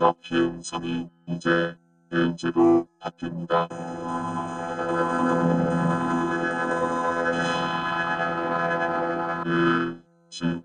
마키의 음성이 이제 레인지로 바뀝니다. 네, 레인지